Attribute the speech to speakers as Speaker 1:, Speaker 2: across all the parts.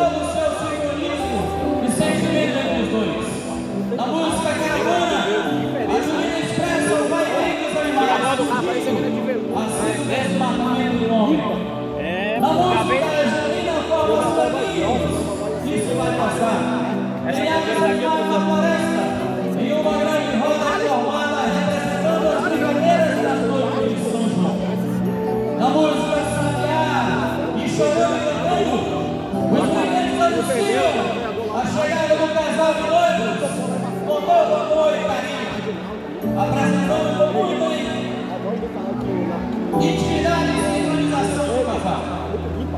Speaker 1: todo o seu simbolismo e sentimento entre os dois. A música caravana, as meninas expressam o vai bem dos animais, assim o desmatamento do homem. Na música Angelina forma os caminhos, isso vai passar. Em águas animais da floresta, e uma grande roda formada representando as brigadeiras das noites de São João. Na música A chegada do casal de noivos contou com amor e carinho, apresentando com muito intimidade e sincronização do casal,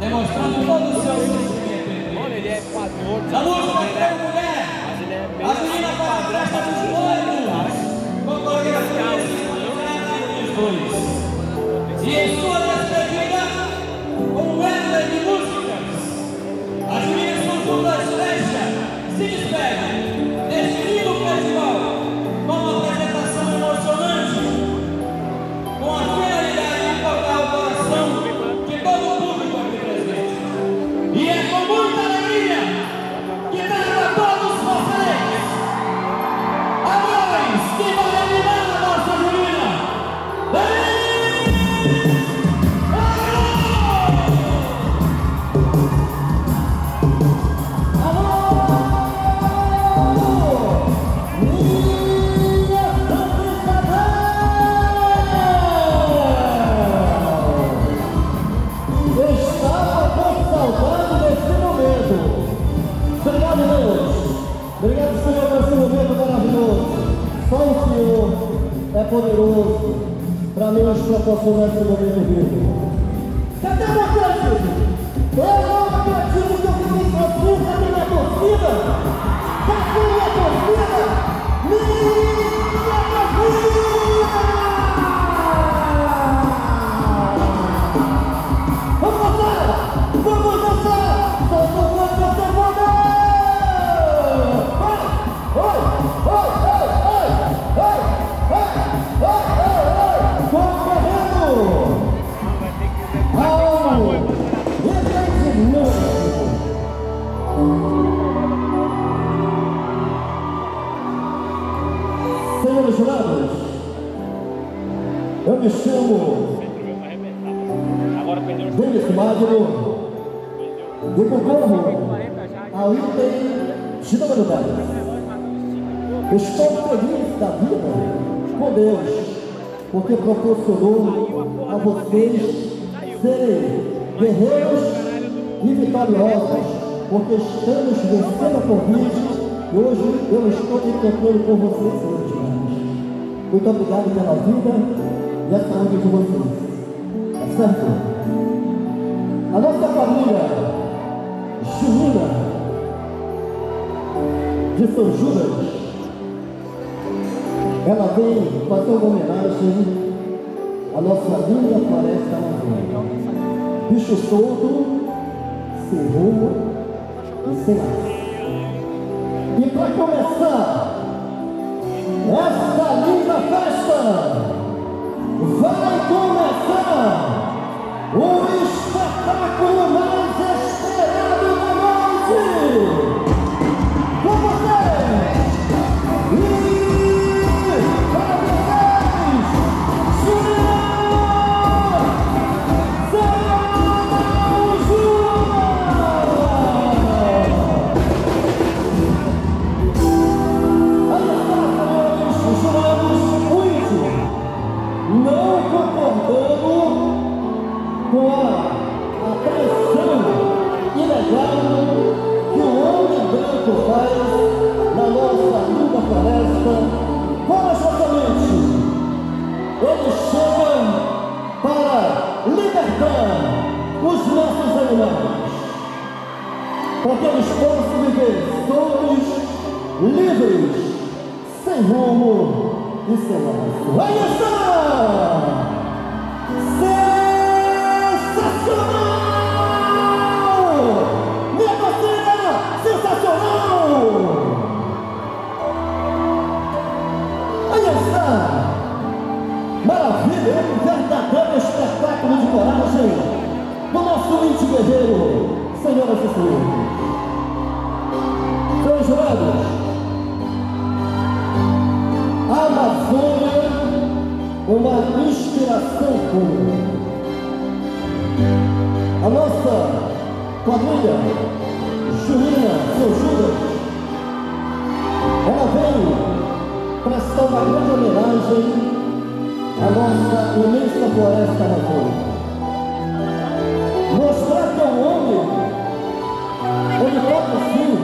Speaker 1: demonstrando todo o seu sentimento. Olha, ele é
Speaker 2: quadro. poderoso para nos proporcionar esse momento vivo. Cadê uma coisa? Eu não acredito que eu fiz uma surra na minha torcida. Eu me chamo Denis Magno e concorro ao item de 10. Estou feliz da vida com Deus, porque proporcionou a vocês serem guerreiros e vitoriosos, porque estamos vencendo a Covid e hoje eu estou encontrando com vocês. Muito obrigado pela vida e a saúde de vocês. Tá certo? A nossa família junina de São Judas, ela vem fazer uma homenagem à nossa linda floresta amazônica. Bicho solto, sem rumo e sem nada. E para começar essa linda festa, vai começar o espetáculo mais que eles possam viver soltos, livres, sem rumo e sem laço. Aí está! Guerreiro, senhoras e senhores. Senhores jurados, Amazônia, uma inspiração pura. A nossa quadrilha, Juína São Judas, ela veio prestar uma grande homenagem à nossa imensa floresta amazônica. Pode sim,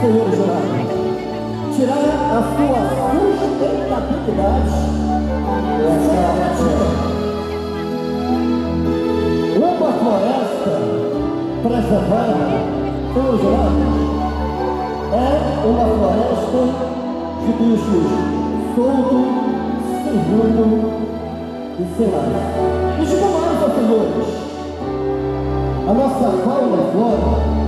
Speaker 2: senhores jurados, tirar a sua sustentabilidade dessa. Uma floresta preservada, senhores jurados, é uma floresta de bichos soltos, sem rumo e sem nada. E mais, ó senhores, a nossa fauna e flora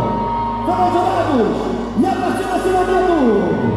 Speaker 2: Vamos, E a partida se mandando!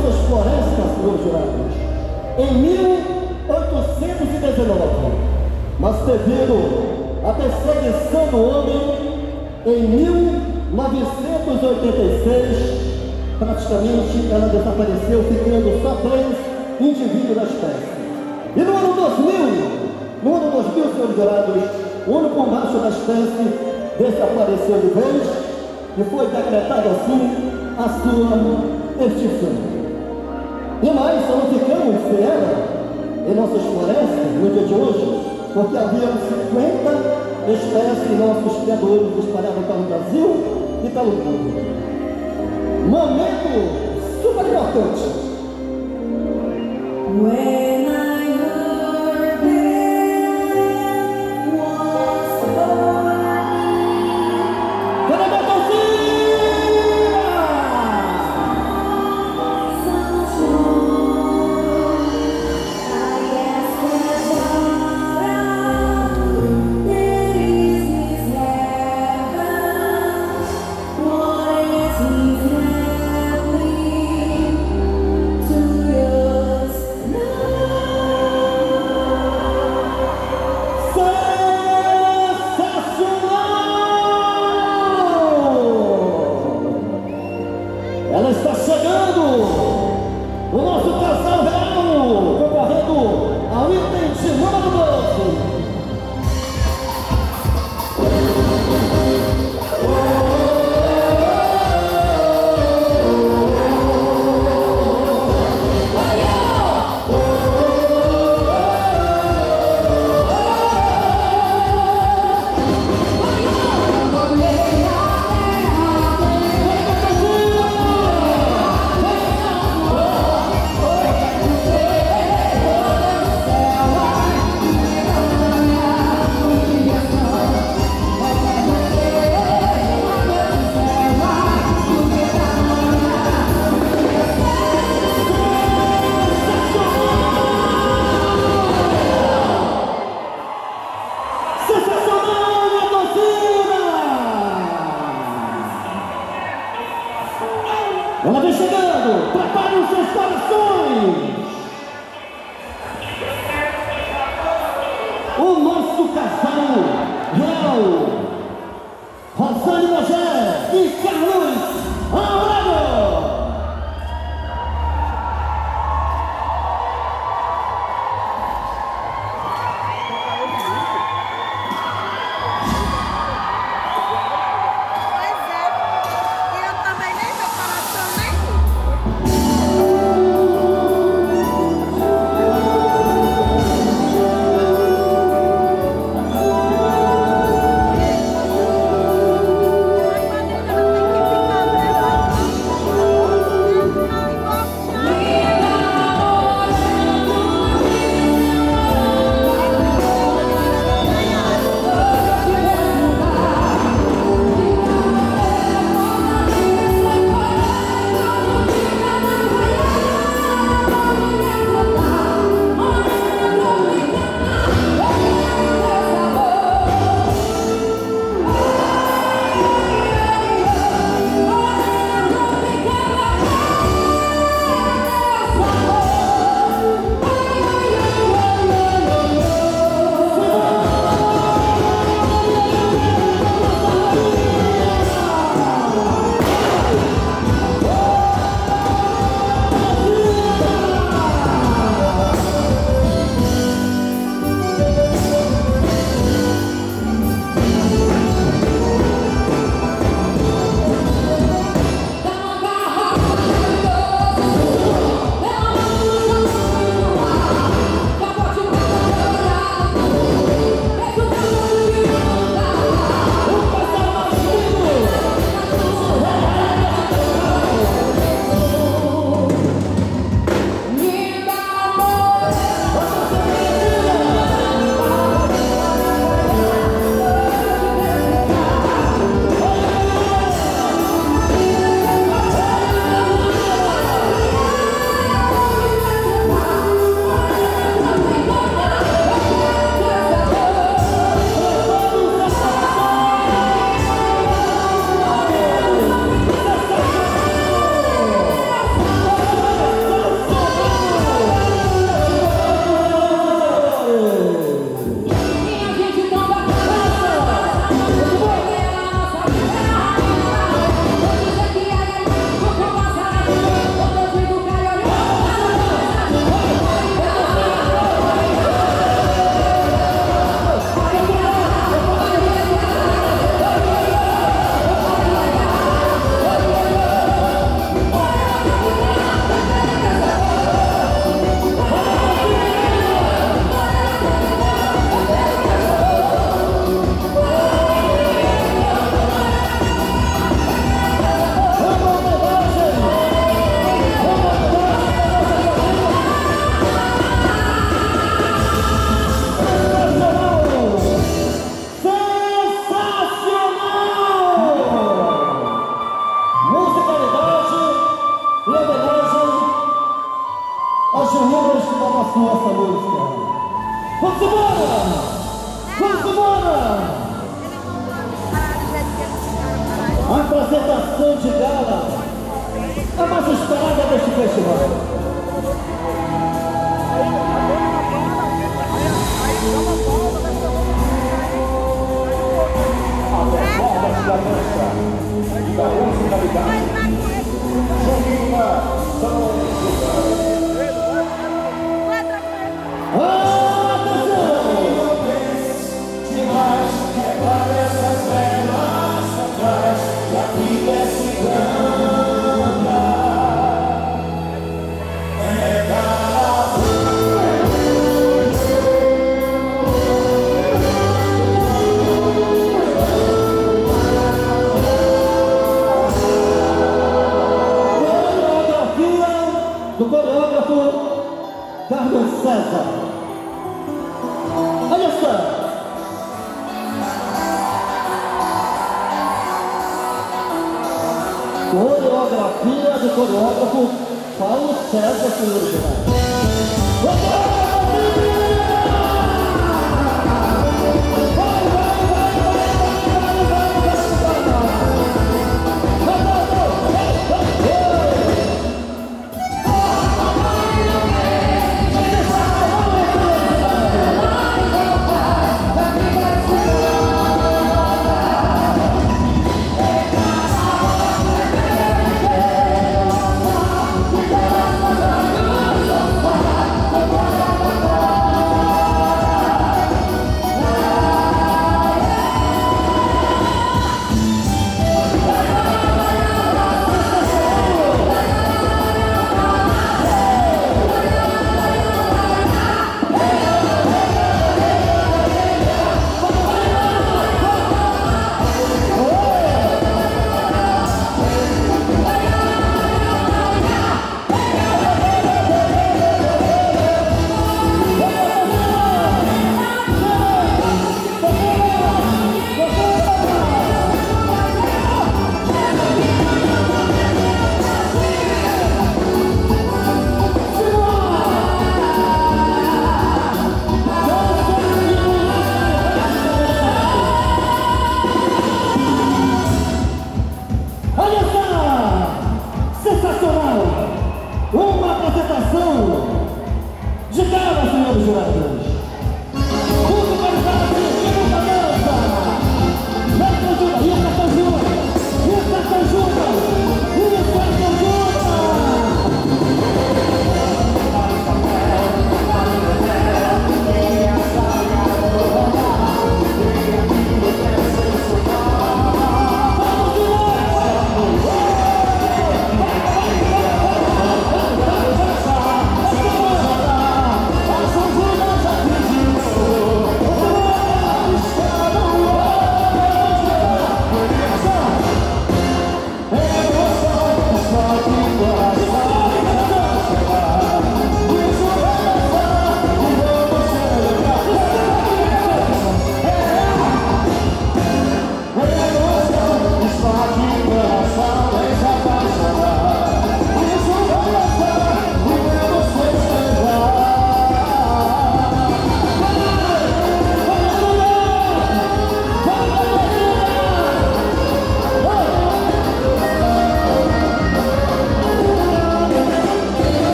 Speaker 2: Nossas florestas, jurados, em 1819, mas devido à perseguição do homem, em 1986, praticamente ela desapareceu, ficando só três indivíduos da espécie. E no ano 2000, no ano 2000, senhores jurados, o único macho da espécie desapareceu de vez e foi decretado assim a sua extinção. E mais, só não ficamos sem ela em nossas florestas no dia de hoje, porque havia 50 espécies nossos criadores espalhados pelo Brasil e pelo mundo. Momento super importante.
Speaker 3: When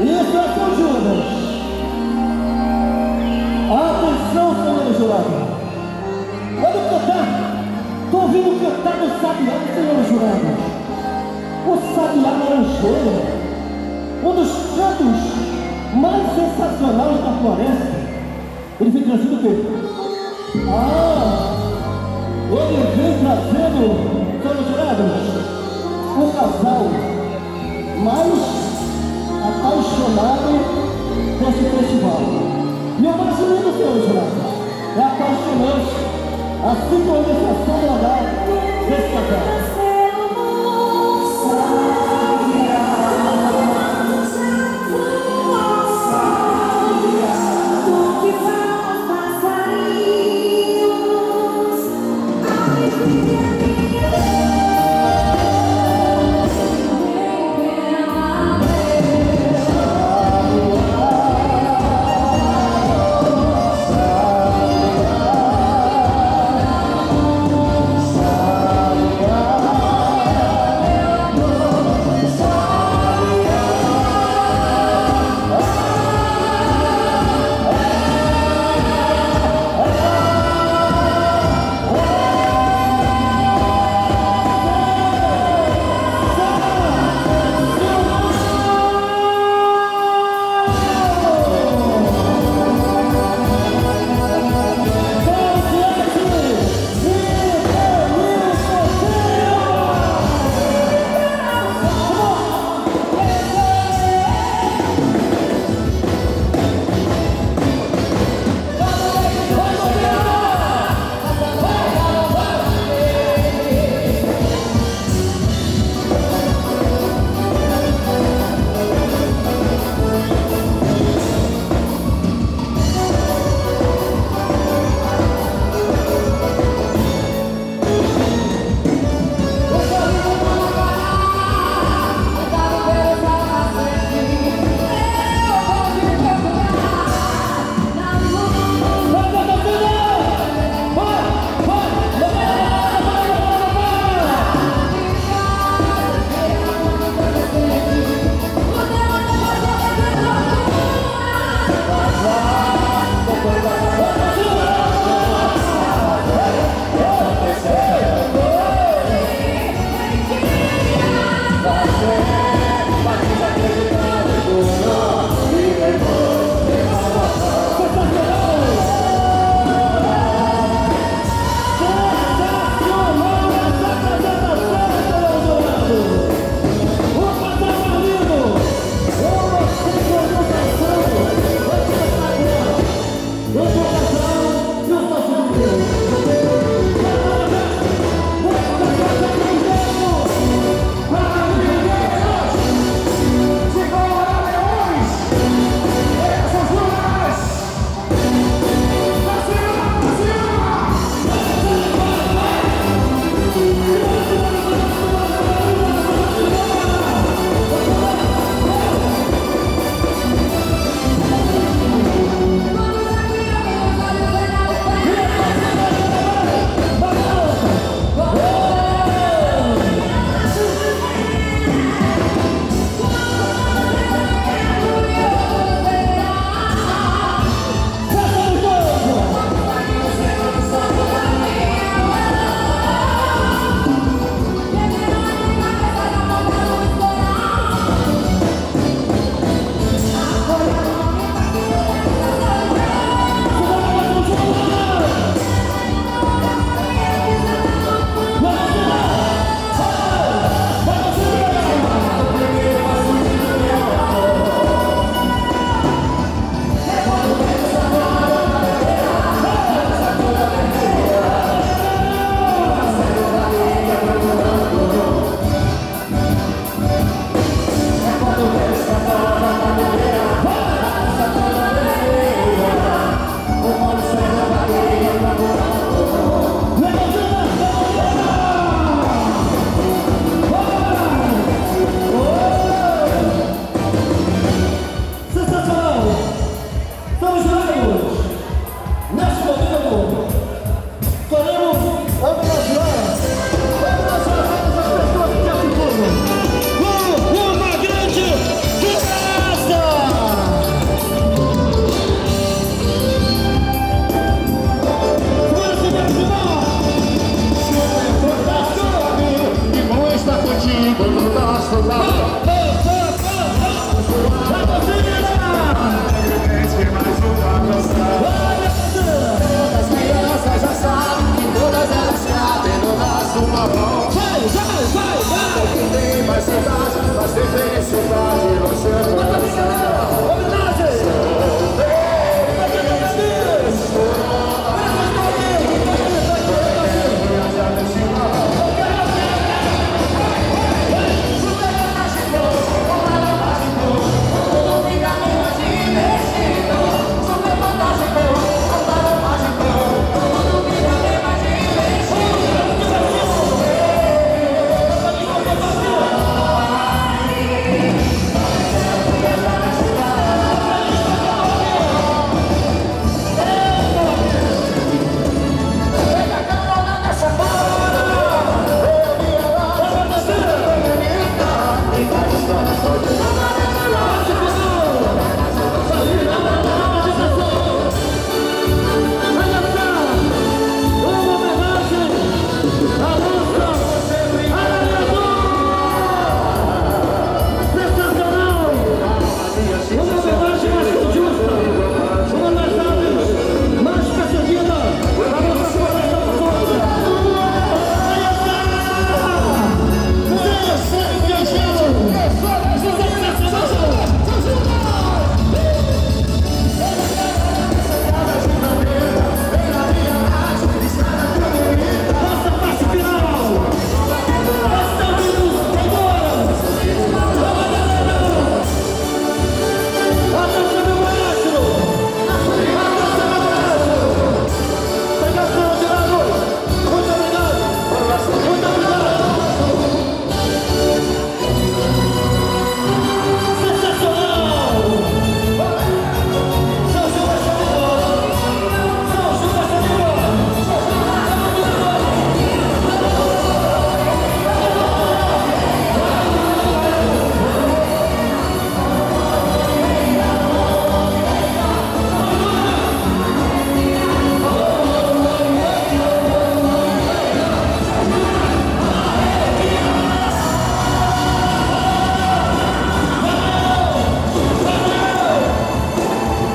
Speaker 4: Isso é com Judas. Atenção, senhor jurado. Olha o cantar. Estou
Speaker 2: ouvindo cantar do sabiá do senhor jurado. O sabiá laranjeiro. Um dos cantos mais sensacionais da floresta. Ele vem trazendo o quê? Ah! Ele vem trazendo, senhor jurada, um casal mais apaixonado desse festival. E o mais lindo, senhores jurados, é apaixonante a sincronização legal desse casal.